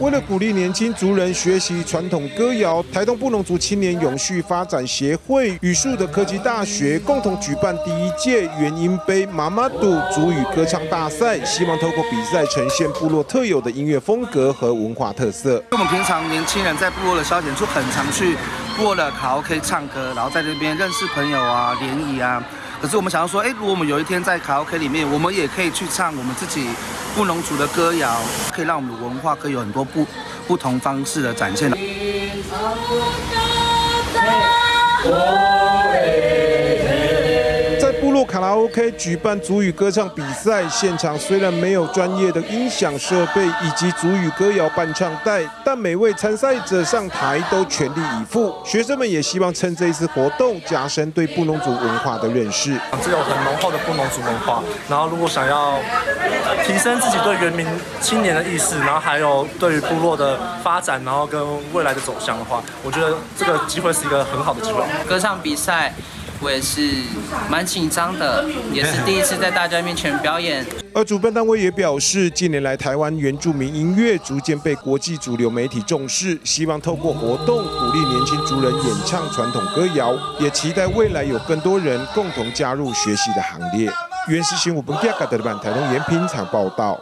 为了鼓励年轻族人学习传统歌谣，台东布农族青年永续发展协会与树德科技大学共同举办第一届元音杯妈妈杜族语歌唱大赛，希望透过比赛呈现部落特有的音乐风格和文化特色。我们平常年轻人在部落的消遣，就很常去部落的卡拉 OK 唱歌，然后在这边认识朋友啊、联谊啊。可是我们想要说，哎，如果我们有一天在卡拉 OK 里面，我们也可以去唱我们自己布农族的歌谣，可以让我们的文化可以有很多不不同方式的展现。卡拉 OK 举办族语歌唱比赛，现场虽然没有专业的音响设备以及族语歌谣伴唱带，但每位参赛者上台都全力以赴。学生们也希望趁这一次活动，加深对布农族文化的认识。这有很浓厚的布农族文化，然后如果想要提升自己对原民青年的意识，然后还有对于部落的发展，然后跟未来的走向的话，我觉得这个机会是一个很好的机会。歌唱比赛。我也是蛮紧张的，也是第一次在大家面前表演。而主办单位也表示，近年来台湾原住民音乐逐渐被国际主流媒体重视，希望透过活动鼓励年轻族人演唱传统歌谣，也期待未来有更多人共同加入学习的行列。原始新闻本家台的版台东延平场报道。